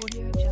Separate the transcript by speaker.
Speaker 1: Audio Jungle.